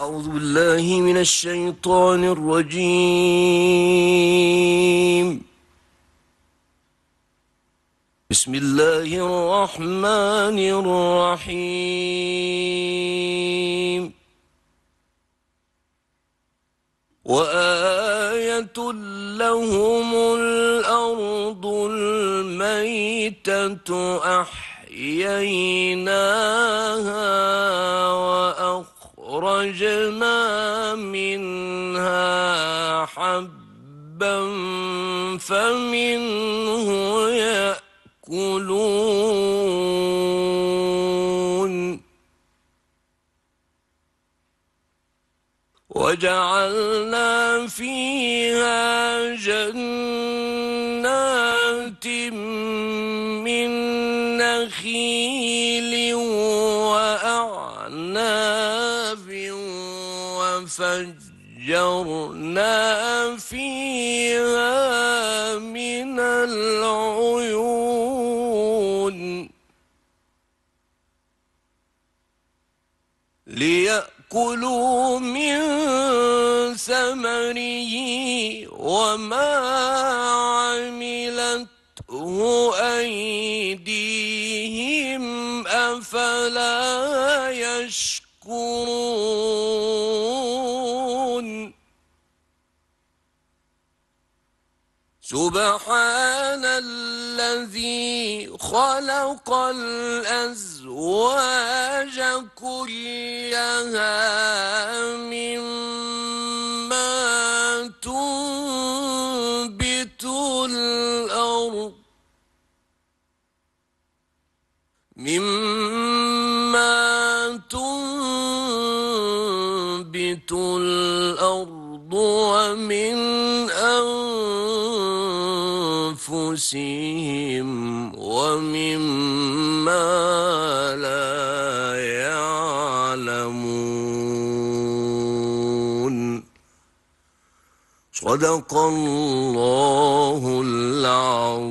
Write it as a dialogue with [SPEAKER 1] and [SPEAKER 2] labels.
[SPEAKER 1] أعوذ بالله من الشيطان الرجيم. بسم الله الرحمن الرحيم. وآية لهم الأرض الميتة أحييناها وأخرجنا منها حبا فمنه يأكلون. وجعلنا فيها جنات من نخيل وأعناب وفجرنا فيها من العيون. ليأكلوا من ثمره وما عملته أيديهم أفلا يشكرون. سبحان الذي خلق الأزواج كلها مما تنبت الأرض مما الأرض ومن أنفسهم ومما لا يعلمون. صدق الله العظيم.